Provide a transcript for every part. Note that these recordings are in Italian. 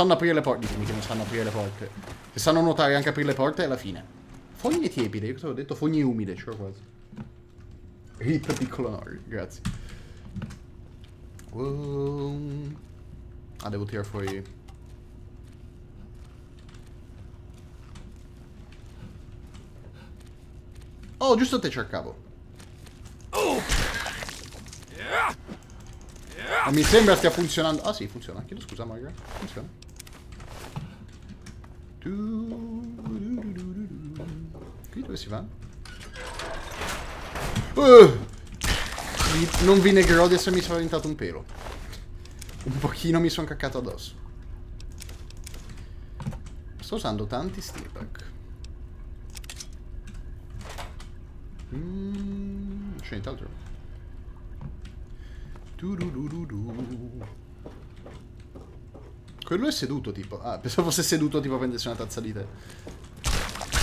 sanno aprire le porte. Ditemi che non sanno aprire le porte. Se sanno nuotare anche aprire le porte è la fine. Fogne tiepide, io cosa ho detto? Fogne umide, c'ho quasi. Rip piccolo Nori, grazie. Wow. Ah, devo tirare fuori... Oh, giusto te cercavo. Non mi sembra stia funzionando. Ah sì, funziona. Chiedo scusa, Magra. Funziona. Qui dove si va? Uh! Non vi negherò di essermi spaventato un pelo. Un pochino mi sono caccato addosso. Sto usando tanti steelback. Mm, c'è nient'altro. Quello è seduto tipo. Ah, pensavo fosse seduto tipo a prendersi una tazza di tè.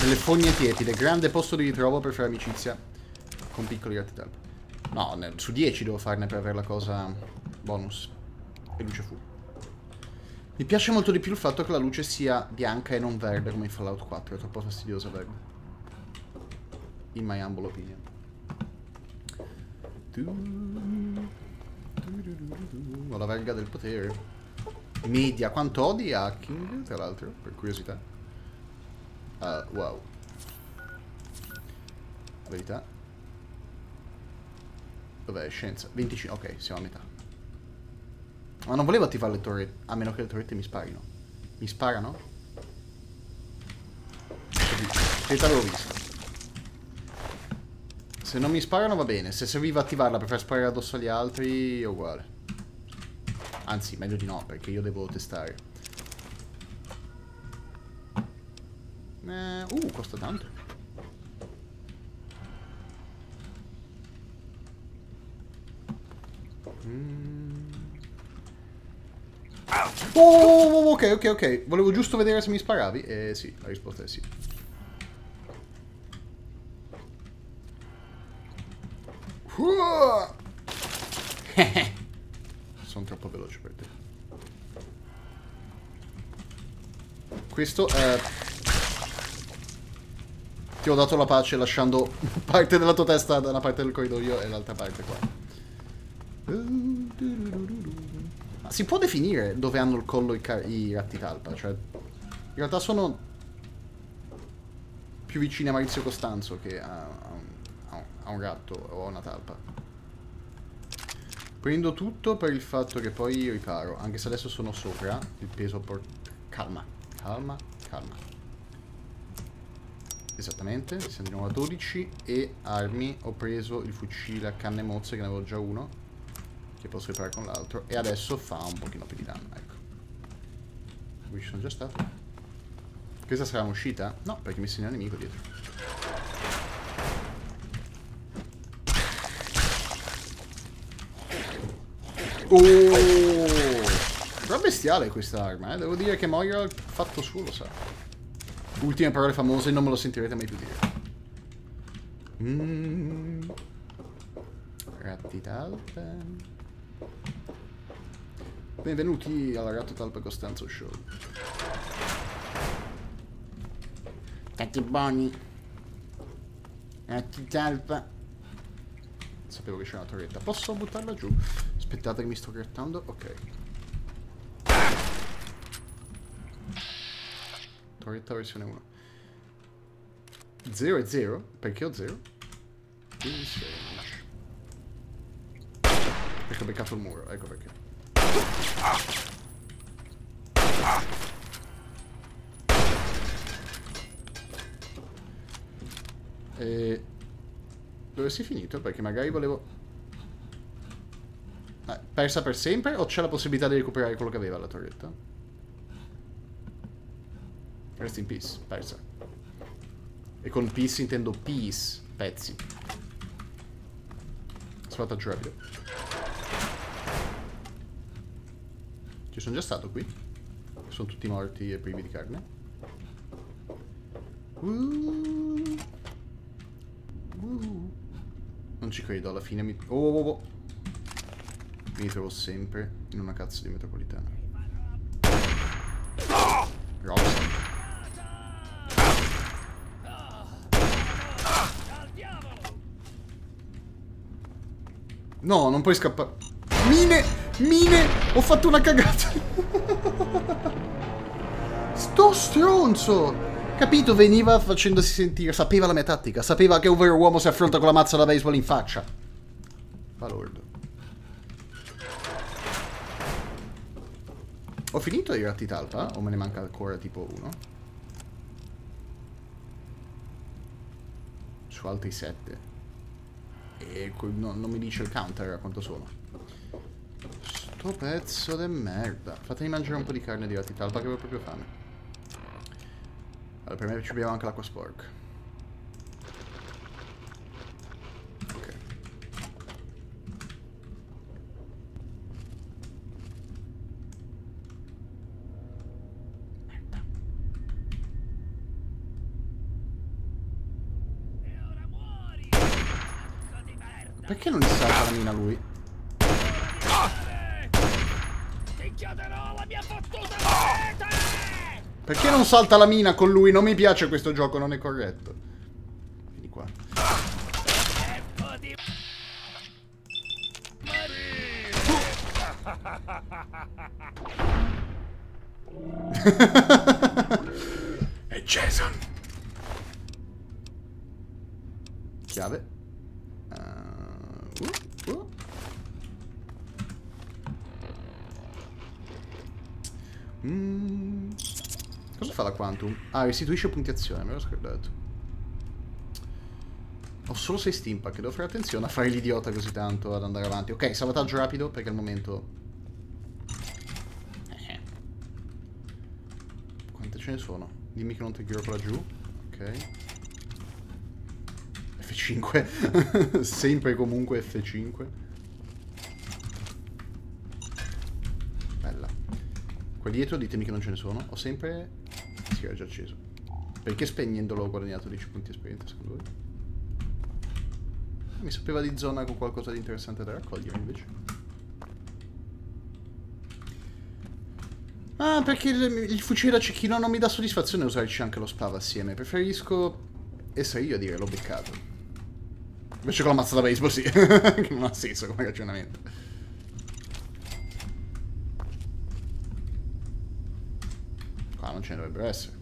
Delle fogne tiepide. Grande posto di ritrovo per fare amicizia con piccoli ratti No, su 10 devo farne per avere la cosa bonus e luce full. Mi piace molto di più il fatto che la luce sia bianca e non verde come in Fallout 4, è troppo fastidiosa verde. In my humble opinion. Ho la verga del potere. Media, quanto odi hacking, tra l'altro, per curiosità. Uh, wow. Verità. Dov'è? Scienza. 25, ok, siamo a metà. Ma non volevo attivare le torrette, a meno che le torrette mi sparino. Mi sparano? Aspetta, l'avevo vista. Se non mi sparano va bene, se serviva attivarla per far sparare addosso agli altri, è uguale. Anzi, meglio di no, perché io devo testare. Eh, uh, costa tanto. Mm. Oh, oh, oh, ok, ok, ok. Volevo giusto vedere se mi sparavi. Eh sì, la risposta è sì. Sono troppo veloce per te. Questo è... Ti ho dato la pace lasciando parte della tua testa da una parte del corridoio e l'altra parte qua. Ma si può definire dove hanno il collo i, i ratti talpa? Cioè, in realtà sono più vicini a Maurizio Costanzo che a, a, un, ratto o a una talpa. Prendo tutto per il fatto che poi riparo, anche se adesso sono sopra, il peso porta... Calma, calma, calma. Esattamente, siamo di nuovo a 12 e armi, ho preso il fucile a canne mozze che ne avevo già uno che posso riparare con l'altro e adesso fa un pochino più di danno ecco qui ci sono già stato questa sarà un'uscita? no perché mi segna un nemico dietro oh però bestiale questa arma eh? devo dire che Moira il fatto suo lo sa ultime parole famose non me lo sentirete mai più dire mm. Ratti talpe Benvenuti alla Gatto Talpa Costanzo Show. Tanti buoni. Ratti talpa. Sapevo che c'era una torretta. Posso buttarla giù? Aspettate che mi sto grattando. Ok. Torretta versione 1. 0 e 0? Perché ho 0? Perché ho beccato il muro, ecco perché. E... Dove sei finito? Perché magari volevo... Persa per sempre o c'è la possibilità di recuperare quello che aveva la torretta? Rest in peace, persa. E con peace intendo peace, pezzi. Salvataggio rapido. Ci sono già stato qui. Sono tutti morti e privi di carne. Uh. Uh. Non ci credo, alla fine mi... Oh, oh, oh mi trovo sempre in una cazzo di metropolitana. Robson. No, non puoi scappare. Mine! Mine! Ho fatto una cagata! Sto stronzo! Capito, veniva facendosi sentire, sapeva la mia tattica, sapeva che un vero uomo si affronta con la mazza da baseball in faccia. Finito i ratti talpa? O me ne manca ancora tipo uno? Su altri sette. E non, non mi dice il counter a quanto sono. Sto pezzo di merda. Fatemi mangiare un po' di carne di ratti talpa che avevo proprio fame. Allora, per me ci abbiamo anche l'acqua sporca. Ok. Merda. Perché non gli mina lui? Ti chiederò la mia fottuta perché non salta la mina con lui? Non mi piace questo gioco, non è corretto. Vieni qua. è Jason. Chiave. Uh, uh, uh. Mm. Cosa fa la Quantum? Ah, restituisce puntiazione, me l'ho scordato. Ho solo 6 steampack, devo fare attenzione a fare l'idiota così tanto, ad andare avanti. Ok, salvataggio rapido, perché al momento... Eh. Quante ce ne sono? Dimmi che non ti giro qua giù. Ok. F5. Sempre comunque F5. Bella. Qua dietro ditemi che non ce ne sono. Ho sempre sì, era già acceso. Perché spegnendolo ho guadagnato 10 punti esperienza, secondo voi? Mi sapeva di zona con qualcosa di interessante da raccogliere, invece. Ah, perché il, il fucile da cecchino non mi dà soddisfazione usarci anche lo spav assieme. Preferisco essere io a dire l'ho beccato. Invece con la mazza da baseball sì. che non ha senso come ragionamento. Non ce ne dovrebbero essere.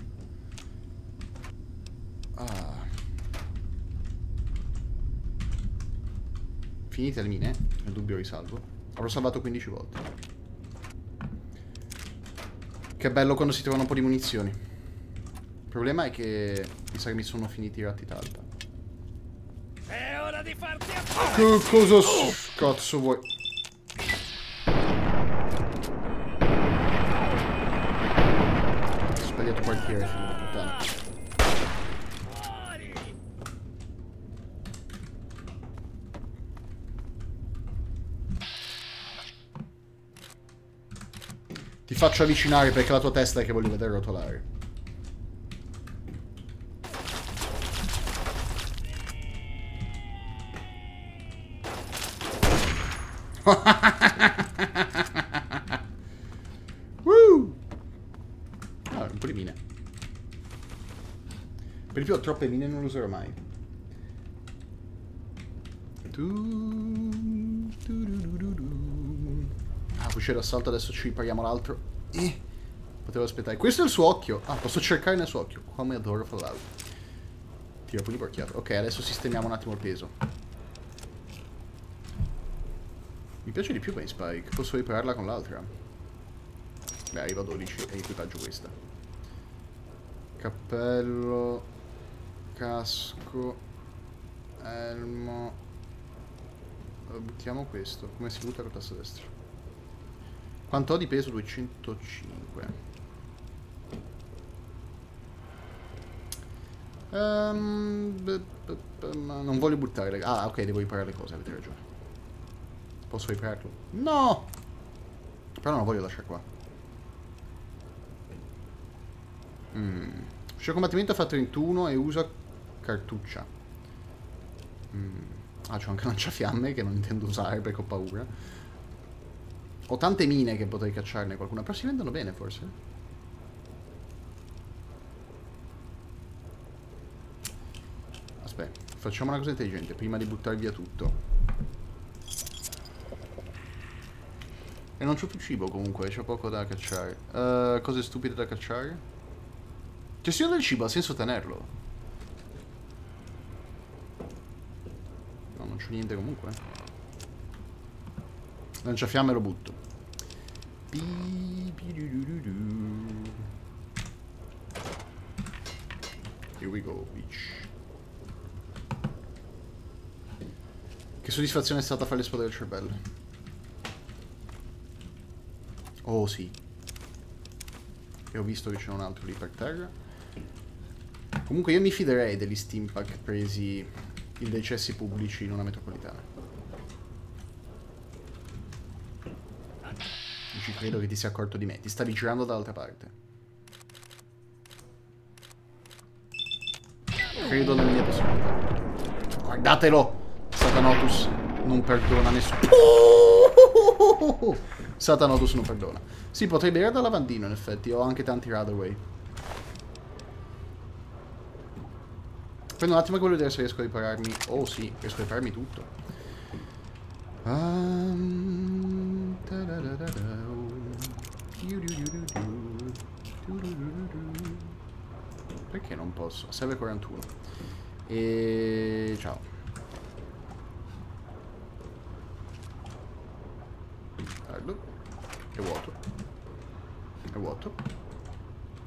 Ah. Finite le mine, nel dubbio risalvo. Avrò salvato 15 volte. Che bello quando si trovano un po' di munizioni. Il problema è che mi sa che mi sono finiti i ratti talpa. È ora di farti a Che cosa cazzo vuoi? Sbagliato quartiere, figlio di puttana. Ti faccio avvicinare perché la tua testa è che voglio vedere rotolare. Woo! Ah, un po' di mine. Per di più ho troppe mine non lo userò mai. Ah, fucile d'assalto, adesso ci ripariamo l'altro. Eh, potevo aspettare. Questo è il suo occhio. Ah, posso cercare nel suo occhio. Come adoro Fallout. Tira pugni porchiato. Ok, adesso sistemiamo un attimo il peso. Mi piace di più Bane Spike. Posso ripararla con l'altra. Beh, arriva a 12 e equipaggio questa. Cappello. Casco. Elmo. Buttiamo questo. Come si butta con il tasto destro? Quanto ho di peso? 205. Um, non voglio buttare le... Ah, ok, devo riparare le cose, avete ragione. Posso ripararlo? No! Però non lo voglio lasciare qua. Mm. Uscire combattimento fa 31 e usa cartuccia. Mm. Ah, c'ho anche lanciafiamme che non intendo usare perché ho paura. Ho tante mine che potrei cacciarne qualcuna, però si vendono bene forse. Aspetta, facciamo una cosa intelligente, prima di buttare via tutto. non c'ho più cibo comunque, c'ho poco da cacciare. Uh, cose stupide da cacciare? Gestione del cibo, ha senso tenerlo. Non c'ho niente comunque. Lanciafiamme lo butto. Here we go, bitch. Che soddisfazione è stata fare l'esplodere il cervello. Oh sì. E ho visto che c'è un altro lì per terra. Comunque io mi fiderei degli steampack presi in dei cessi pubblici in una metropolitana. Non ci credo che ti sia accorto di me. Ti stavi girando dall'altra parte. Credo nelle mie possibilità. Guardatelo! Satanotus non perdona nessuno. Satanotus non perdona. Sì, potrei bere da lavandino, in effetti. Ho anche tanti Radaway. Prendo un attimo che voglio vedere se riesco a ripararmi. Oh sì, riesco a ripararmi tutto. Um, Perché non posso? Serve 41. E ciao. È vuoto. È vuoto.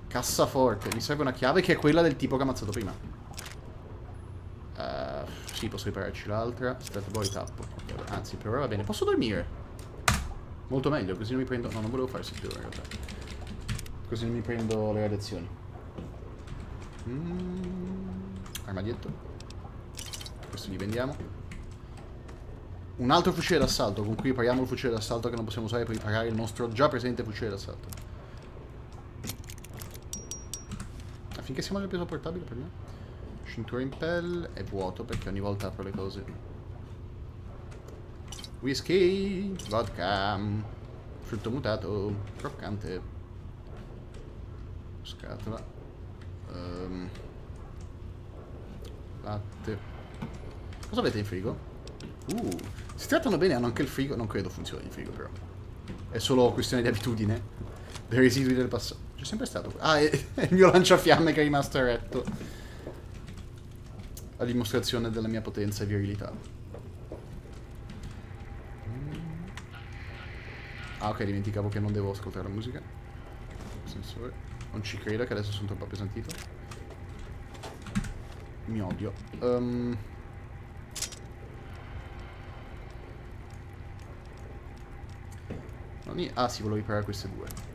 Cassaforte. Mi serve una chiave che è quella del tipo che ha ammazzato prima. Sì, posso ripararci l'altra. Aspetta, poi tappo. Anzi, per ora va bene. Posso dormire? Molto meglio, così non mi prendo... No, non volevo fare più in realtà. Così non mi prendo le radiazioni. Mm, armadietto. Questo gli vendiamo. Un altro fucile d'assalto con cui ripariamo il fucile d'assalto che non possiamo usare per riparare il nostro già presente fucile d'assalto. Affinché siamo nel peso portabile per me. Cintura in pelle è vuoto perché ogni volta apro le cose. Whisky, vodka, frutto mutato, croccante, scatola, um, latte. Cosa avete in frigo? Uh, si trattano bene, hanno anche il frigo. Non credo funzioni il frigo, però. È solo questione di abitudine. Dei residui del passato. C'è sempre stato. Ah, è, è il mio lanciafiamme che è rimasto eretto. A dimostrazione della mia potenza e virilità. Ah, ok, dimenticavo che non devo ascoltare la musica. Sensore. Non ci credo che adesso sono troppo appesantito. Mi odio. Um, ah sì, volevo riparare queste due.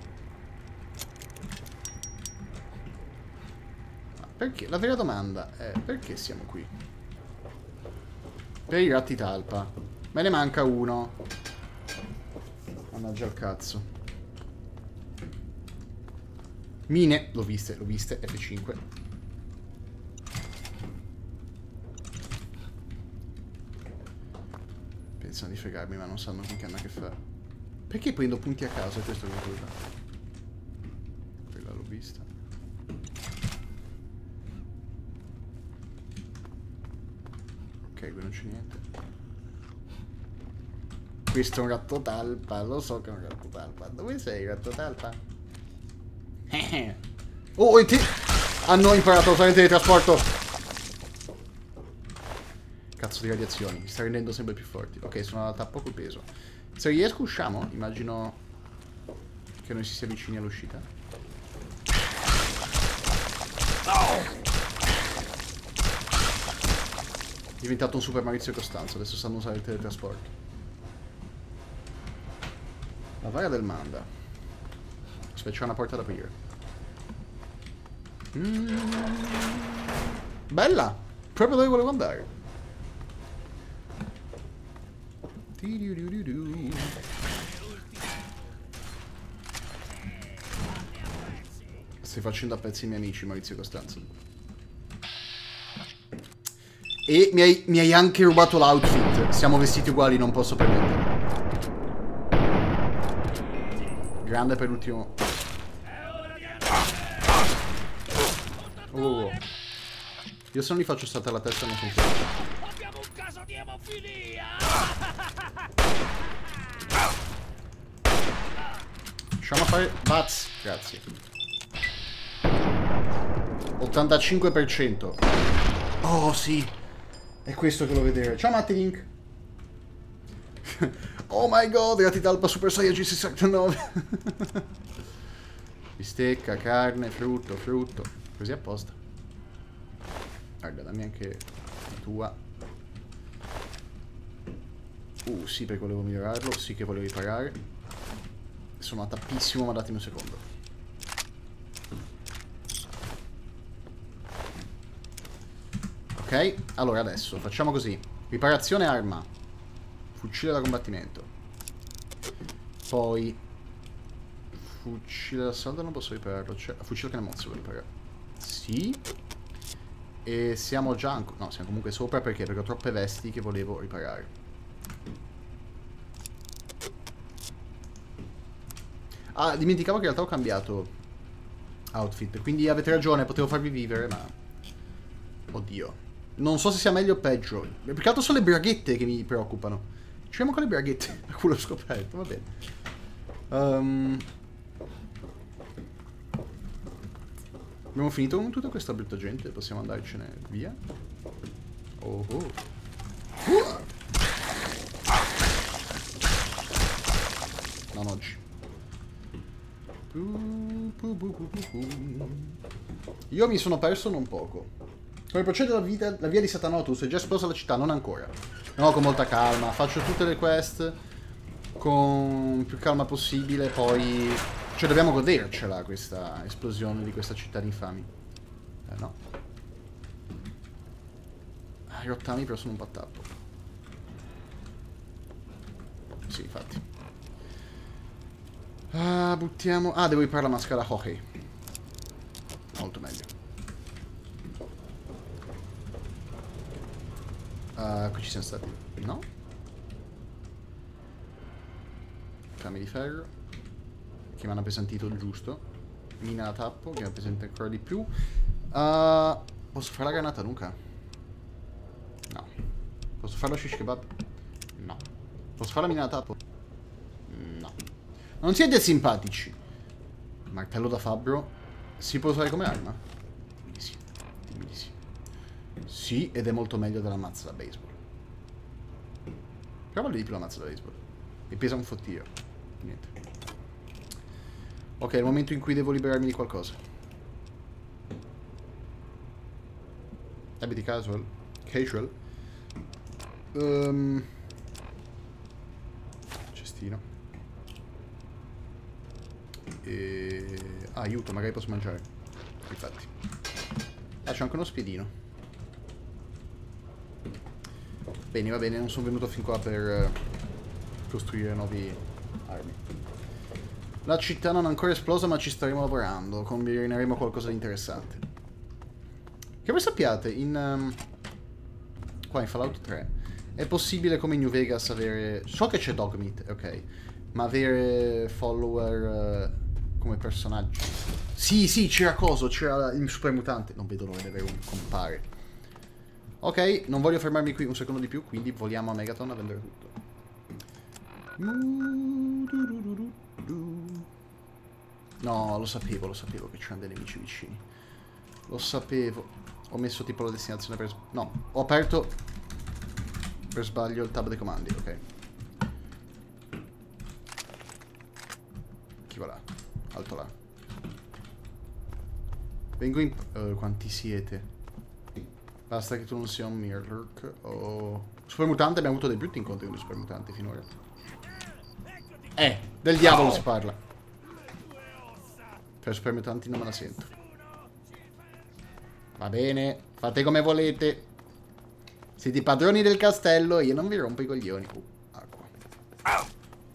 Perché? La vera domanda è perché siamo qui? Per i ratti talpa. Me ne manca uno. Mannaggia il cazzo. Mine, l'ho viste, l'ho viste, F5. Pensano di fregarmi ma non sanno con che hanno a che fare. Perché prendo punti a caso? Questo è il problema. Quella l'ho vista. Qui non c'è niente. Questo è un gatto talpa, lo so che è un gatto talpa. Dove sei, gatto talpa? oh, e te... Hanno imparato a usare il teletrasporto! Cazzo di radiazioni, mi sta rendendo sempre più forti. Ok, sono andata a poco peso. Se riesco usciamo, immagino che noi si sia vicini all'uscita. Diventato un super Maurizio Costanzo, adesso sanno usare il teletrasporto. La vaia del Manda. Aspetta, c'è una porta da aprire. Mm. Bella! Proprio dove volevo andare. Stai facendo a pezzi i miei amici, Maurizio Costanzo. E mi hai, mi hai anche rubato l'outfit. Siamo vestiti uguali, non posso permettere. Grande per l'ultimo. Oh. Io se non li faccio saltare la testa non funziona. Abbiamo un caso di emofilia! Riusciamo a fare... Baz, grazie. 85%. Oh, sì. È questo che volevo vedere. Ciao, Mattelink. oh my god, Rati Talpa Super Saiyan G69. Bistecca, carne, frutto, frutto. Così apposta. Guarda, dammi anche la tua. Uh, sì, perché volevo migliorarlo. Sì che volevo riparare. Sono a tappissimo, ma datemi un secondo. Ok, allora adesso facciamo così. Riparazione arma. Fucile da combattimento. Poi... Fucile d'assalto non posso ripararlo. Cioè, fucile che ne mozzo per riparare. Sì. E siamo già... No, siamo comunque sopra perché? Perché ho troppe vesti che volevo riparare. Ah, dimenticavo che in realtà ho cambiato outfit. Quindi avete ragione, potevo farvi vivere, ma... Oddio. Non so se sia meglio o peggio. Più che altro sono le braghette che mi preoccupano. Ci con le braghette. A culo scoperto, va bene. Um... Abbiamo finito con tutta questa brutta gente. Possiamo andarcene via. Oh oh. Non oggi. Io mi sono perso non poco. Come procede la, vita, la via di Satanotus? È già esplosa la città? Non ancora. No, con molta calma. Faccio tutte le quest con più calma possibile, poi... Cioè, dobbiamo godercela questa esplosione di questa città di infami. Eh, no. Ah, i rottami però sono un po' a tappo. Sì, infatti. Ah, buttiamo... Ah, devo riparare la maschera Hohei. Molto meglio. Uh, qui ci siamo stati. No? Fiamme di ferro. Che mi hanno appesantito il giusto. Mina da tappo, che mi appesanta ancora di più. Uh, posso fare la granata nuca? No. Posso fare lo shish kebab? No. Posso fare la mina da tappo? Non siete simpatici. Martello da fabbro si può usare come arma? Dimmi sì. Dimmi di sì. Sì, ed è molto meglio della mazza da baseball. Però vale di più la mazza da baseball. Mi pesa un fottio. Niente. Ok, è il momento in cui devo liberarmi di qualcosa. Abiti casual. Casual. Um, cestino. E... Ah, aiuto, magari posso mangiare. Infatti. Ah, c'è anche uno spiedino. Bene, va bene, non sono venuto fin qua per eh, costruire nuovi armi. La città non è ancora esplosa, ma ci staremo lavorando. Combineremo qualcosa di interessante. Che voi sappiate, in... Um, qua in Fallout 3 è possibile come in New Vegas avere... So che c'è Dogmeat, ok. Ma avere follower... Uh, come personaggio. Sì, sì, c'era Coso, c'era il super mutante. Non vedo l'ora di avere un compare. Ok, non voglio fermarmi qui un secondo di più, quindi voliamo a Megaton a vendere tutto. No, lo sapevo, lo sapevo che c'erano dei nemici vicini. Lo sapevo. Ho messo tipo la destinazione per... No, ho aperto per sbaglio il tab dei comandi, ok. Chi va là? Alto là. Vengo in... Uh, quanti siete? Basta che tu non sia un Mirlurk o... Super mutante abbiamo avuto dei brutti incontri con i super mutanti finora. Eh, del diavolo si parla. Per super mutanti non me la sento. Va bene, fate come volete. Siete i padroni del castello e io non vi rompo i coglioni. Uh, acqua.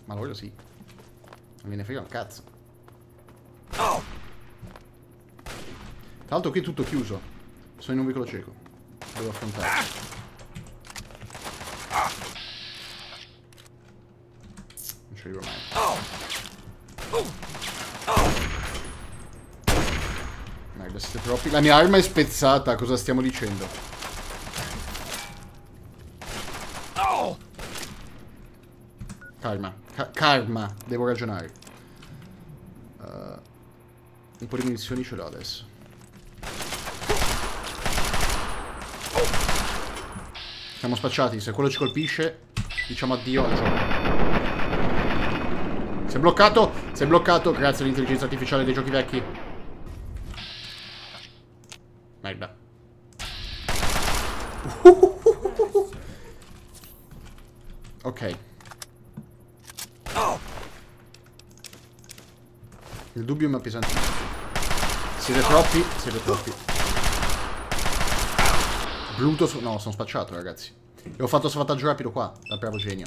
Ma loro sì. Non viene frega un cazzo. Tra l'altro qui è tutto chiuso. Sono in un vicolo cieco. Devo affrontare. Non ci arrivo mai. Merda, siete troppi. La mia arma è spezzata. Cosa stiamo dicendo? Karma. Ka karma. Devo ragionare. Un po' di munizioni ce l'ho adesso. Siamo spacciati, se quello ci colpisce, diciamo addio al gioco. Si è bloccato, si è bloccato, grazie all'intelligenza artificiale dei giochi vecchi. Merda. Ok. Il dubbio mi è pesantissimo. Siete troppi? Siete troppi. Bruto su... No, sono spacciato, ragazzi. E ho fatto salvataggio rapido qua, dal bravo genio.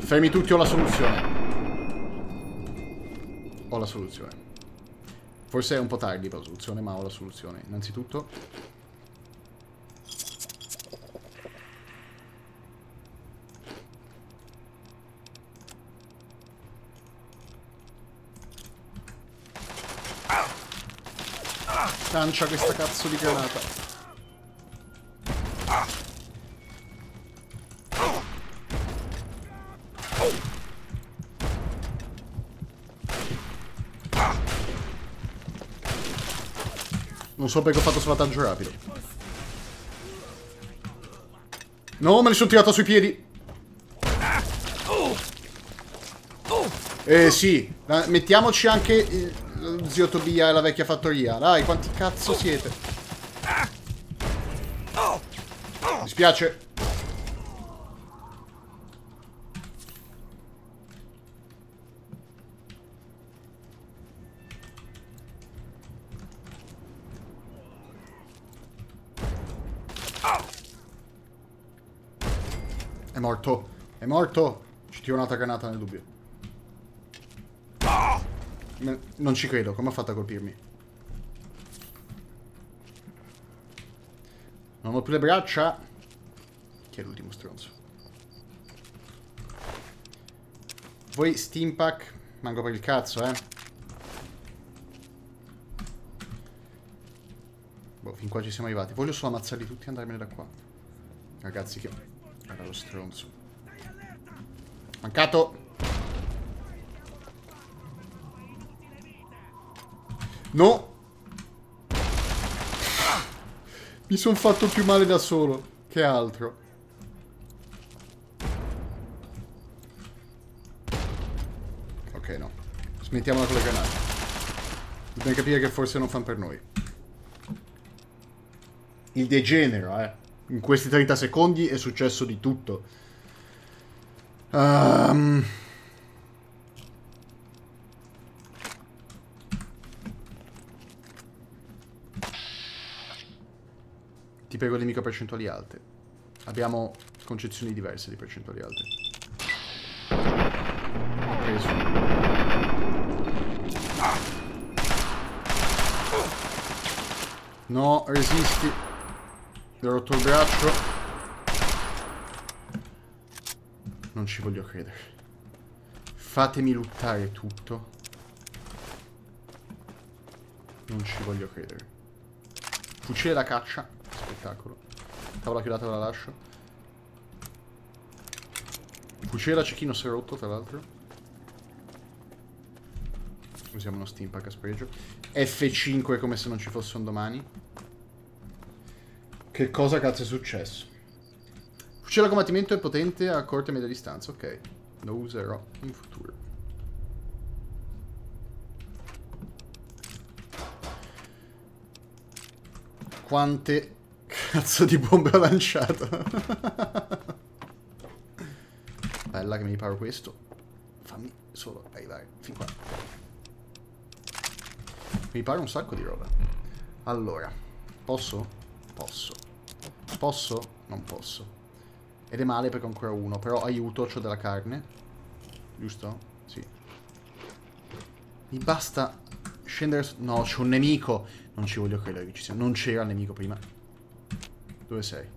Fermi tutti, ho la soluzione. Ho la soluzione. Forse è un po' tardi per la soluzione, ma ho la soluzione. Innanzitutto... Lancia questa cazzo di granata. Non so perché ho fatto salvataggio rapido. No, me li sono tirato sui piedi. Eh sì, mettiamoci anche eh, zio Tobia e la vecchia fattoria. Dai, quanti cazzo siete? Mi spiace. È morto. È morto. Ci tiro un'altra granata nel dubbio. Non ci credo. Come ha fatto a colpirmi? Non ho più le braccia. Chi è l'ultimo stronzo? Voi Steampack manco per il cazzo, eh. Boh, fin qua ci siamo arrivati. Voglio solo ammazzarli tutti e andarmene da qua. Ragazzi, che... Era lo stronzo. Mancato. No. Mi sono fatto più male da solo che altro. Ok, no. Smettiamola con le granate. Dobbiamo capire che forse non fanno per noi. Il degenero, eh. In questi 30 secondi è successo di tutto. Um... Ti prego dimmi che percentuali alte. Abbiamo concezioni diverse di percentuali alte. Ho preso. No, resisti. Gli ho rotto il braccio. Non ci voglio credere. Fatemi lottare tutto. Non ci voglio credere. Fucile da caccia. Spettacolo. Tavola chiudata la lascio. Fucile da cecchino si è rotto, tra l'altro. Usiamo uno steampack a spregio. F5 come se non ci fosse un domani. Che cosa cazzo è successo? Fucile da combattimento è potente a corta e media distanza, ok. Lo userò in futuro. Quante cazzo di bomba ha lanciato? Bella che mi riparo questo. Fammi solo arrivare fin qua. Mi riparo un sacco di roba. Allora, posso? Posso. Posso? Non posso. Ed è male perché ho ancora uno, però aiuto, ho della carne. Giusto? Sì. Mi basta scendere... No, c'è un nemico. Non ci voglio credere che ci sia. Non c'era il nemico prima. Dove sei?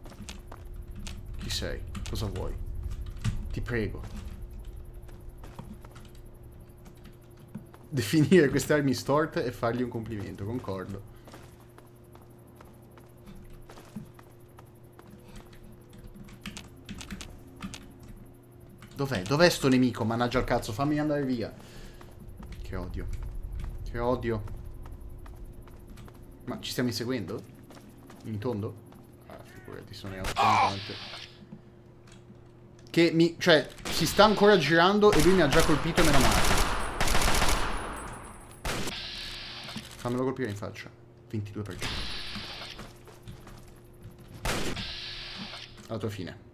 Chi sei? Cosa vuoi? Ti prego. Definire queste armi storte e fargli un complimento, concordo. Dov'è? Dov'è sto nemico? Mannaggia al cazzo, fammi andare via. Che odio. Che odio. Ma ci stiamo inseguendo? In tondo? Figurati, sono assolutamente... Che mi... Cioè, si sta ancora girando e lui mi ha già colpito e me l'ha amato. Fammelo colpire in faccia. 22%. Alla tua fine.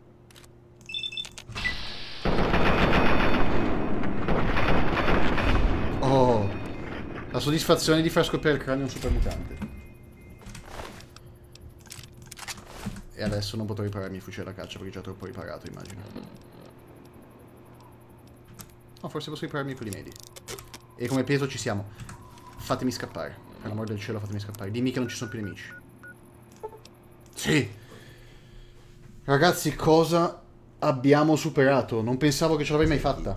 Oh, la soddisfazione di far scoppiare il cranio un super E adesso non potrò ripararmi il fucile da caccia perché è già troppo riparato, immagino. No, forse posso ripararmi quelli medi. E come peso ci siamo. Fatemi scappare. Per l'amor del cielo fatemi scappare. Dimmi che non ci sono più nemici. Sì. Ragazzi, cosa abbiamo superato? Non pensavo che ce l'avrei mai fatta.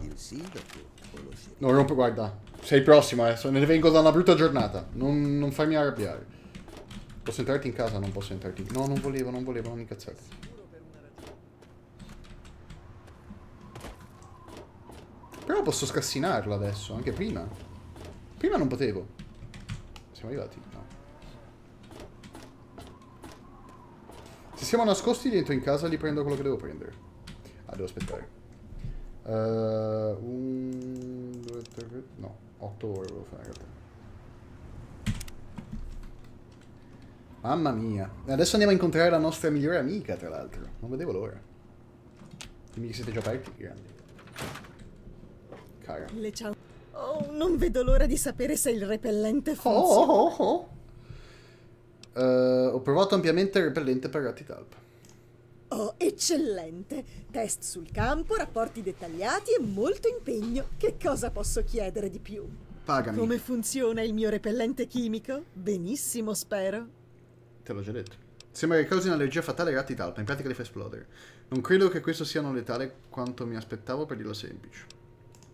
Non rompo, guarda. Sei prossimo, eh. Ne vengo da una brutta giornata. Non, non farmi arrabbiare. Posso entrarti in casa? Non posso entrarti. No, non volevo, non volevo, non incazzare. Però posso scassinarla adesso, anche prima. Prima non potevo. Siamo arrivati? No. Se siamo nascosti dentro in casa, li prendo quello che devo prendere. Ah, devo aspettare. Uh, un, due, tre, no, otto ore devo fare in realtà. Mamma mia. Adesso andiamo a incontrare la nostra migliore amica, tra l'altro. Non vedevo l'ora. Dimmi che siete già aperti, grandi. Cara. Le ciao. Oh, non vedo l'ora di sapere se il repellente Oh, funziona. oh, oh, oh. Eh, ho provato ampiamente il repellente per ratti. Oh, eccellente! Test sul campo, rapporti dettagliati e molto impegno. Che cosa posso chiedere di più? Pagami. Come funziona il mio repellente chimico? Benissimo, spero. Te l'ho già detto. Sembra che causi un'allergia fatale ai ratti talpa, in pratica li fa esplodere. Non credo che questo sia non letale quanto mi aspettavo per dirlo semplice.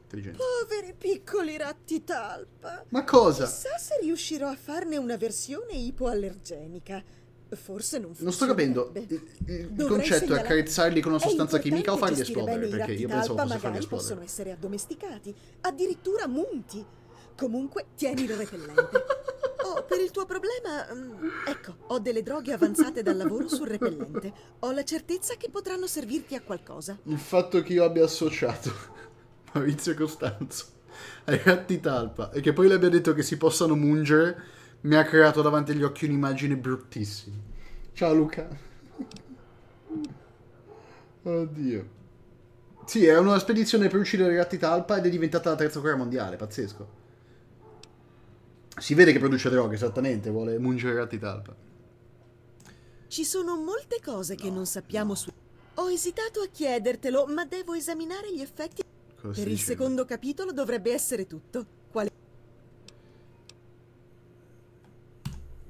Intelligente. Poveri piccoli ratti talpa. Ma cosa? Chissà se riuscirò a farne una versione ipoallergenica. Forse non Non sto capendo. Il, il concetto è accarezzarli con una sostanza chimica o farli esplodere? Perché io pensavo fosse farli magari possono esplodere. essere addomesticati, addirittura munti. Comunque, tieni il repellente. Per il tuo problema, mm, ecco, ho delle droghe avanzate dal lavoro sul repellente. Ho la certezza che potranno servirti a qualcosa. Il fatto che io abbia associato Maurizio Costanzo ai ratti talpa e che poi le abbia detto che si possano mungere mi ha creato davanti agli occhi un'immagine bruttissima. Ciao Luca. Oddio. Sì, era una spedizione per uccidere i ratti talpa ed è diventata la terza guerra mondiale, pazzesco. Si vede che produce droga, esattamente, vuole mungere ratti talpa. Ci sono molte cose che non sappiamo su... Ho esitato a chiedertelo, ma devo esaminare gli effetti. Cosa Per il dicendo? secondo capitolo dovrebbe essere tutto. Quale...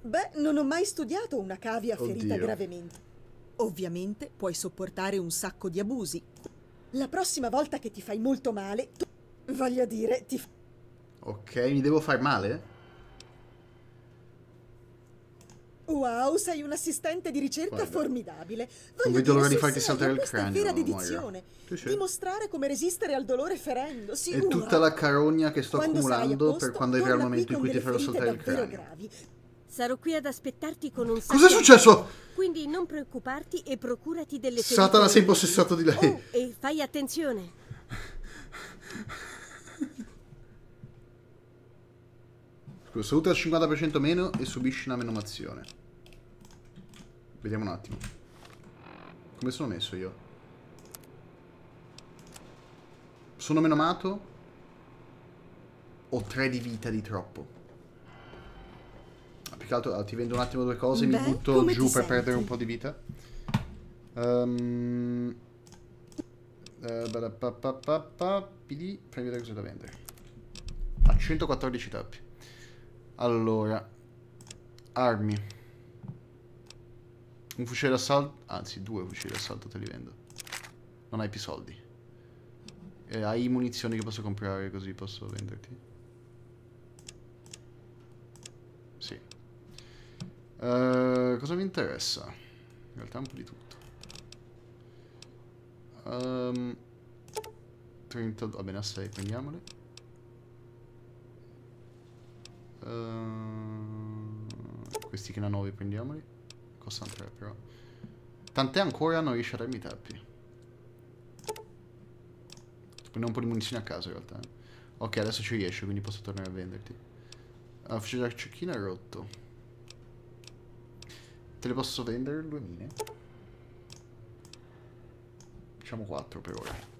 Beh, non ho mai studiato una cavia ferita Oddio. gravemente. Ovviamente puoi sopportare un sacco di abusi. La prossima volta che ti fai molto male, tu... voglio dire, ti Ok, mi devo far male? Wow, sei un assistente di ricerca Guarda. formidabile. Non Voglio vedo l'ora di farti saltare il questa è cranio, vera dedizione. Dimostrare come resistere al dolore ferendo, È sicuro. tutta la carogna che sto Quando accumulando posto, per quando arriverà il momento in cui ti farò saltare il cranio. gravi. Sarò qui ad aspettarti con un sacco Cos'è successo? Quindi non preoccuparti e procurati delle ferite Satana sei impossessato di lei. Oh, e fai attenzione. Saluta al 50% meno e subisci una menomazione. Vediamo un attimo. Come sono messo io? Sono menomato? Ho 3 di vita di troppo. Ah, Più che altro allora, ti vendo un attimo due cose e mi butto giù per perdere senti? un po' di vita. Ehm... eh, PD, fammi vedere cosa da vendere. A 114 tappi. Allora, armi. Un fucile d'assalto, anzi due fucili d'assalto te li vendo. Non hai più soldi. E hai munizioni che posso comprare così posso venderti? Sì. Eh, cosa mi interessa? In realtà un po' di tutto. Ehm 30, va bene a 6, prendiamole. Ehm, questi che ne ha 9 prendiamoli. Costano 3 però. Tant'è ancora non riesce a darmi tappi. Prendiamo un po' di munizioni a caso in realtà. eh. Ok, adesso ci riesce, quindi posso tornare a venderti. Ah, fucile da cecchino è rotto. Te le posso vendere due mine? Diciamo 4 per ora.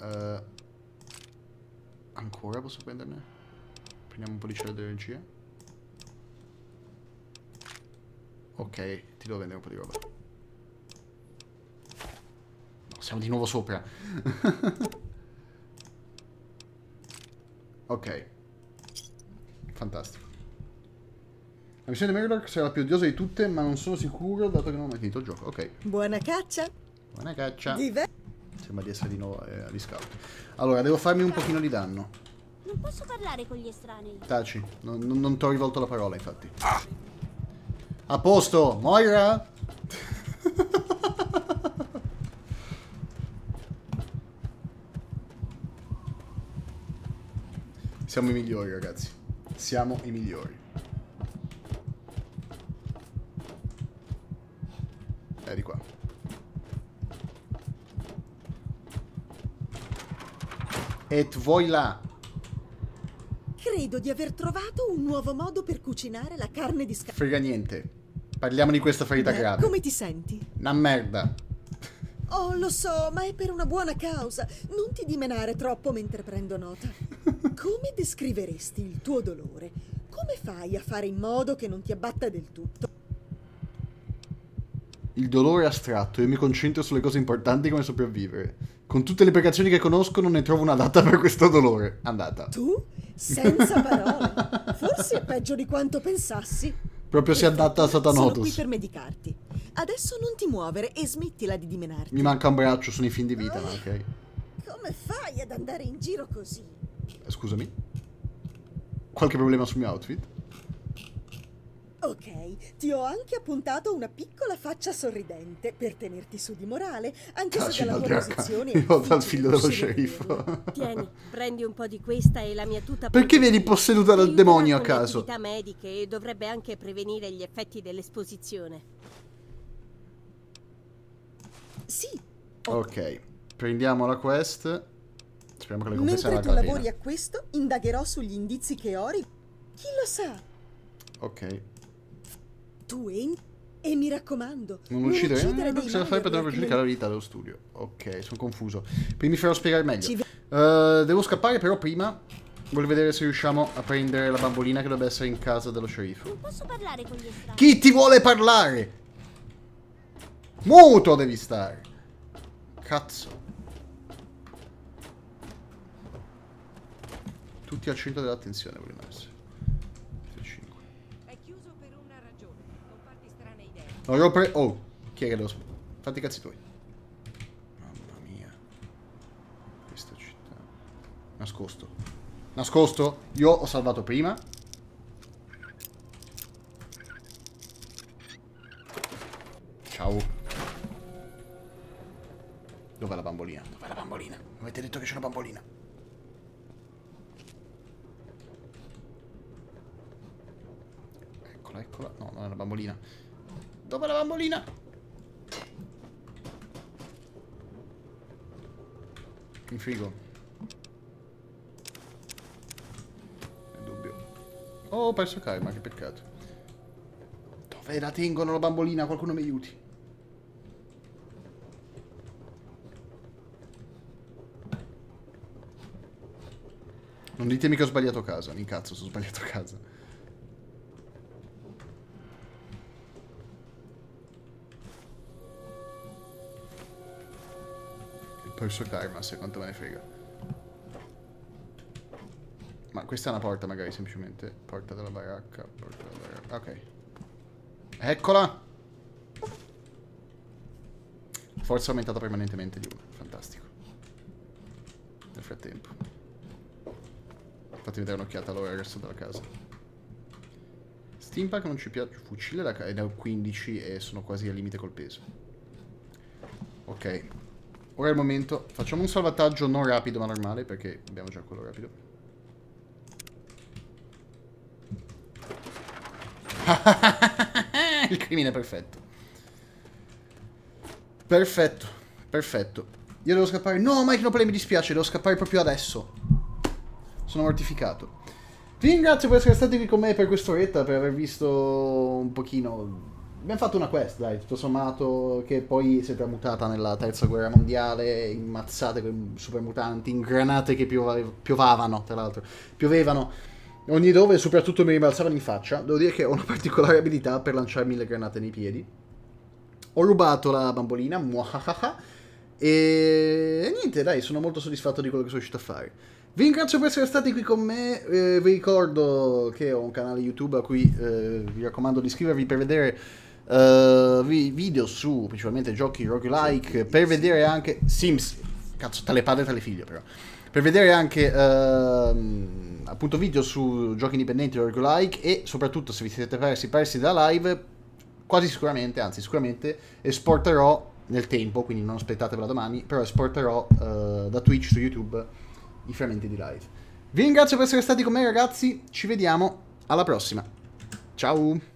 Eh, ancora posso prenderne? Prendiamo un po' di cielo d'energia. Ok, ti devo vendere un po' di roba. No, siamo di nuovo sopra. ok. Fantastico. La missione di Murdoch sarà la più odiosa di tutte, ma non sono sicuro dato che non ho mai finito il gioco. Ok, Buona caccia. buona caccia. Diver- Sembra di essere di nuovo eh, agli scout. Allora, devo farmi un pochino di danno. Non posso parlare con gli estranei. Taci, non, non, non ti ho rivolto la parola, infatti. A posto, Moira! Siamo i migliori, ragazzi. Siamo i migliori. Eh, di qua. Et voi là. Credo di aver trovato un nuovo modo per cucinare la carne di scatto. Frega niente. Parliamo di questa ferita grave. come ti senti? Una merda. Oh, lo so, ma è per una buona causa. Non ti dimenare troppo mentre prendo nota. Come descriveresti il tuo dolore? Come fai a fare in modo che non ti abbatta del tutto? Il dolore è astratto e mi concentro sulle cose importanti come sopravvivere. Con tutte le piegazioni che conosco non ne trovo una data per questo dolore. Andata. Tu? Senza parole. Forse è peggio di quanto pensassi. Proprio si adatta a Sono qui Satanotus. per medicarti. Adesso non ti muovere e smettila di dimenarti. Mi manca un braccio, sono i fin di vita, ma ok. Come fai ad andare in giro così? Scusami. Qualche problema sul mio outfit? Ok, ti ho anche appuntato una piccola faccia sorridente per tenerti su di morale, anche Taci se dalla dal tua posizione è Io dal difficile figlio dello sceriffo. Tieni, prendi un po' di questa e la mia tuta. Perché vieni posseduta dal demonio a caso? attività mediche e dovrebbe anche prevenire gli effetti dell'esposizione. Sì, Ok, prendiamo la quest. Speriamo che le mentre tu la lavori a questo, indagherò sugli indizi che ho. ri- Chi lo sa? Ok. Tu entri e mi raccomando, Non uccidere. uccidere Eh, dei cosa mali fai per non pregiudicare la vita dello studio? Ok, sono confuso. Poi mi farò spiegare meglio. Eh, devo scappare, però prima voglio vedere se riusciamo a prendere la bambolina che dovrebbe essere in casa dello sceriffo. Non posso parlare con gli estranei. Chi ti vuole parlare? Muto devi stare. Cazzo. Tutti al centro dell'attenzione vogliono essere. Tutti e cinque. È chiuso per una ragione. Non farti strane idee. No, io pre- Oh, chi è che sp- Fatti i cazzi tuoi. Mamma mia. Questa città. Nascosto. Nascosto? Io ho salvato prima. Ciao. Dov'è la bambolina? Dov'è la bambolina? Mi avete detto che c'è una bambolina. Eccola, eccola. No, non è la bambolina. Dov'è la bambolina? In frigo. È dubbio. Oh, ho perso karma, che peccato. Dove la tengono la bambolina? Qualcuno mi aiuti. Non ditemi che ho sbagliato casa. Mi incazzo se ho sbagliato casa. Perso karma, se quanto me ne frega. Ma questa è una porta, magari, semplicemente. Porta della baracca, porta della baracca. Ok. Eccola! Forza aumentata permanentemente di 1. Fantastico. Nel frattempo. Fatti vedere un'occhiata allora al resto della casa. Steampack non ci piace. Fucile da è un 15 e sono quasi al limite col peso. Ok. Ora è il momento. Facciamo un salvataggio non rapido ma normale perché abbiamo già quello rapido. il crimine perfetto. Perfetto, perfetto. Io devo scappare. No, Mike Noplay mi dispiace, devo scappare proprio adesso. Sono mortificato. Vi ringrazio per essere stati qui con me per quest'oretta, per aver visto un pochino... Abbiamo fatto una quest, dai, tutto sommato, che poi si è tramutata nella terza guerra mondiale, in mazzate con super mutanti, in granate che piove- piovavano, tra l'altro, piovevano ogni dove soprattutto mi rimbalzavano in faccia. Devo dire che ho una particolare abilità per lanciarmi le granate nei piedi. Ho rubato la bambolina, muahahaha, e... e niente, dai, sono molto soddisfatto di quello che sono riuscito a fare. Vi ringrazio per essere stati qui con me, eh, vi ricordo che ho un canale YouTube a cui eh, vi raccomando di iscrivervi per vedere vi- video su principalmente giochi roguelike, per vedere anche Sims, cazzo, tale padre e tale figlio però, per vedere anche ehm, appunto video su giochi indipendenti roguelike e soprattutto se vi siete persi, persi da live, quasi sicuramente, anzi sicuramente esporterò nel tempo, quindi non aspettatevela domani, però esporterò eh, da Twitch su YouTube i frammenti di live. Vi ringrazio per essere stati con me ragazzi, ci vediamo alla prossima. Ciao!